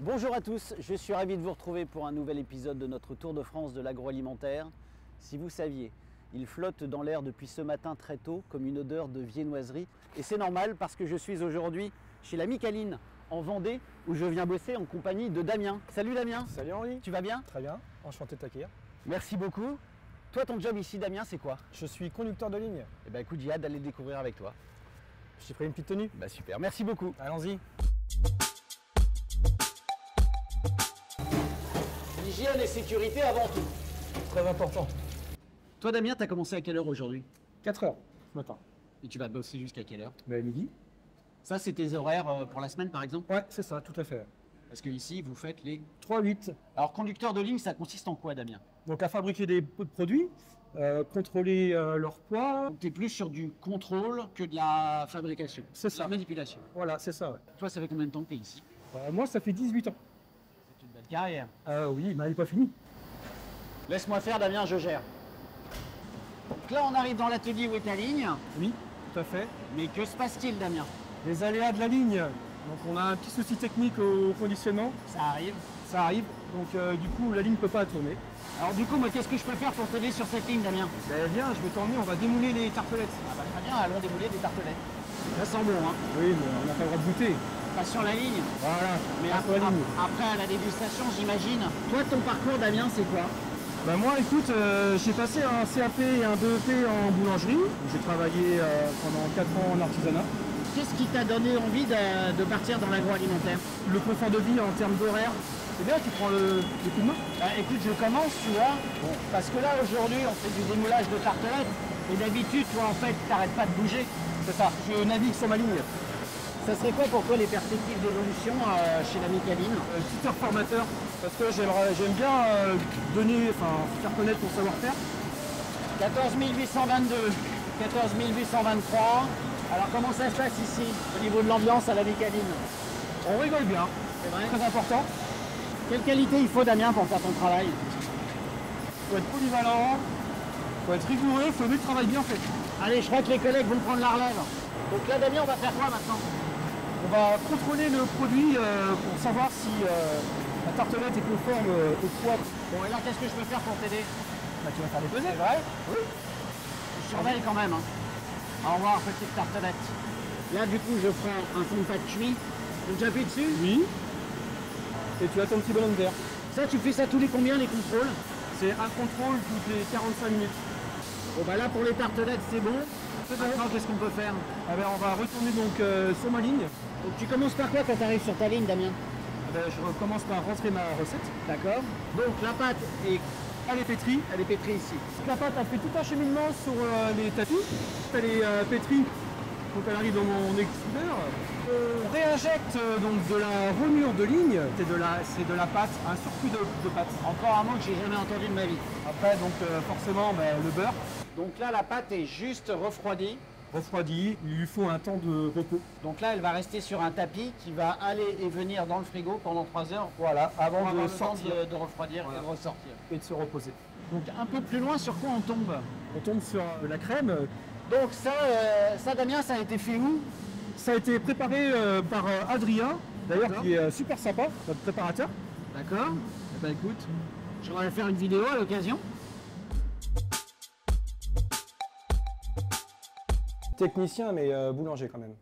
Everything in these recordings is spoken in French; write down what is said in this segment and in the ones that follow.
Bonjour à tous, je suis ravi de vous retrouver pour un nouvel épisode de notre Tour de France de l'agroalimentaire. Si vous saviez, il flotte dans l'air depuis ce matin très tôt comme une odeur de viennoiserie. Et c'est normal parce que je suis aujourd'hui chez la Micaline en Vendée où je viens bosser en compagnie de Damien. Salut Damien, Salut Henri. tu vas bien? Très bien, enchanté de t'accueillir. Merci beaucoup. Toi ton job ici Damien c'est quoi? Je suis conducteur de ligne. Eh ben écoute j'ai hâte d'aller le découvrir avec toi. Je t'ai pris une petite tenue. Bah super, merci beaucoup. Allons-y. Hygiène et sécurité avant tout. Très important. Toi Damien t'as commencé à quelle heure aujourd'hui? 4 heures ce matin. Et tu vas bosser jusqu'à quelle heure? Mais à midi Ça c'est tes horaires euh, pour la semaine par exemple? Ouais, c'est ça, tout à fait. Parce que ici vous faites les 3-8. Alors, conducteur de ligne, ça consiste en quoi, Damien? Donc à fabriquer des pots de produits, euh, contrôler euh, leur poids. Tu es plus sur du contrôle que de la fabrication. C'est ça. La manipulation. Voilà, c'est ça. ouais. Toi, ça fait combien de temps que tu es ici? Euh, moi, ça fait 18 ans. Carrière. Euh, oui, mais elle n'est pas finie. Laisse-moi faire, Damien, je gère. Donc là, on arrive dans l'atelier où est ta ligne. Oui, tout à fait. Mais que se passe-t-il, Damien? Les aléas de la ligne. Donc on a un petit souci technique au conditionnement. Ça arrive. Ça arrive. Donc euh, du coup, la ligne ne peut pas tourner. Alors, du coup, moi, qu'est-ce que je peux faire pour t'aider sur cette ligne, Damien? Ben, viens, je vais t'emmener, on va démouler les tartelettes. Ah bah, très bien, allons démouler des tartelettes. Ça sent bon, hein? Oui, mais on n'a pas le droit de goûter. Pas sur la ligne. Voilà, Mais pas après, la ligne. après, à la dégustation, j'imagine. Toi, ton parcours, Damien, c'est quoi? Bah moi écoute, euh, j'ai passé un CAP et un BEP en boulangerie. J'ai travaillé euh, pendant 4 ans en artisanat. Qu'est-ce qui t'a donné envie de, de partir dans l'agroalimentaire? Le confort de vie en termes d'horaire, c'est bien, tu prends le, le coup de main. Bah, écoute, je commence, tu vois. Parce que là, aujourd'hui, on fait du démoulage de tartelettes. Et d'habitude, toi, en fait, t'arrêtes pas de bouger. C'est ça, je navigue sur ma ligne. Ça serait quoi pour toi les perspectives d'évolution euh, chez la Micaline Euh, tuteur formateur, parce que j'aime bien euh, donner, enfin faire connaître mon savoir-faire. 14 822, 14 823. Alors, comment ça se passe ici, au niveau de l'ambiance à la Micaline On rigole bien, C'est vrai très important. Quelle qualité il faut, Damien, pour faire ton travail? Faut être polyvalent, faut être rigoureux, faut mieux le travail bien fait. Allez, je crois que les collègues vont prendre la relève. Donc là, Damien, on va faire quoi maintenant? On va contrôler le produit euh, pour savoir si euh, la tartelette est conforme euh, au poids. Bon, et là, qu'est-ce que je peux faire pour t'aider? Bah, tu vas faire les peser. C'est vrai Oui. Je surveille quand même. Hein. Au revoir, petite tartelette. Là, du coup, je prends un fond de pâte cuit. Donc, j'appuie dessus? Oui. Et tu as ton petit bonhomme d'air. Ça, tu fais ça tous les combien, les contrôles? C'est un contrôle toutes les 45 minutes. Bon, bah là, pour les tartelettes, c'est bon. Maintenant, qu'est-ce qu'on peut faire Ah ben, on va retourner donc euh, sur ma ligne. Donc, tu commences par quoi quand tu arrives sur ta ligne, Damien Ah ben, je recommence par rentrer ma recette. D'accord. Donc, la pâte, est... Elle est pétrie. elle est pétrie ici. La pâte a fait tout un cheminement sur euh, les tapis. Elle est euh, pétrie. Donc elle arrive dans mon extrudeur. On réinjecte euh, donc de la remuure de ligne. C'est de la, c'est de la pâte, un surplus de, de pâte. Encore un mot que j'ai jamais entendu de ma vie. Après donc forcément ben, le beurre Donc là, la pâte est juste refroidie. refroidi. Il lui faut un temps de repos. Donc là, elle va rester sur un tapis qui va aller et venir dans le frigo pendant 3 heures Voilà, pour avant avoir de le temps sortir de, de refroidir Voilà. et de ressortir. et de se reposer. Donc un peu plus loin, sur quoi on tombe? On tombe sur euh, la crème. Donc ça, euh, ça Damien, ça a été fait où? Ça a été préparé euh, par Adrien, d'ailleurs qui est euh, super sympa, notre préparateur. D'accord Eh ben écoute, je vais faire une vidéo à l'occasion. Technicien mais euh, boulanger quand même.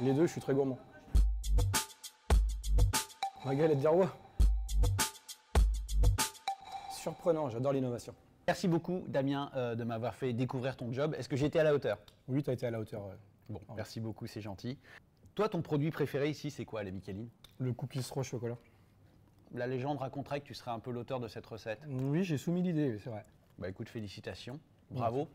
Les deux, je suis très gourmand. Ma galette des rois. Surprenant, j'adore l'innovation. Merci beaucoup Damien euh, de m'avoir fait découvrir ton job. Est-ce que j'étais à la hauteur? Oui, tu as été à la hauteur. ouais. Bon, merci beaucoup, c'est gentil. Toi, ton produit préféré ici, c'est quoi, la Micheline? Le cookies au chocolat. La légende raconterait que tu serais un peu l'auteur de cette recette. Oui, j'ai soumis l'idée, c'est vrai. Bah écoute, félicitations, bravo.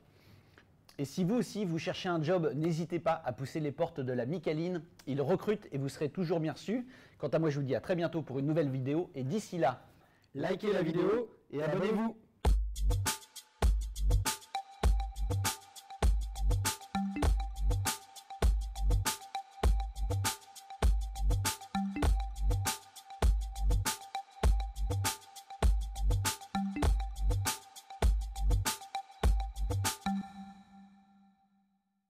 Et si vous aussi, vous cherchez un job, n'hésitez pas à pousser les portes de la Micaline. Ils recrutent et vous serez toujours bien reçus. Quant à moi, je vous dis à très bientôt pour une nouvelle vidéo. Et d'ici là, likez la vidéo et abonnez-vous.